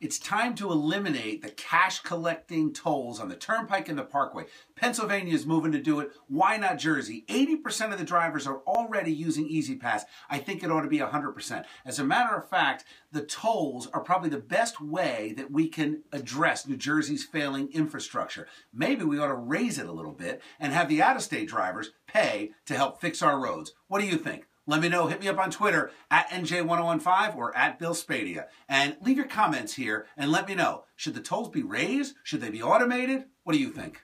It's time to eliminate the cash collecting tolls on the turnpike and the parkway. Pennsylvania is moving to do it. Why not Jersey? 80% of the drivers are already using E-ZPass. I think it ought to be 100%. As a matter of fact, the tolls are probably the best way that we can address New Jersey's failing infrastructure. Maybe we ought to raise it a little bit and have the out of state drivers pay to help fix our roads. What do you think? Let me know. Hit me up on Twitter at NJ1015 or at Bill Spadea. And leave your comments here and let me know. Should the tolls be raised? Should they be automated? What do you think?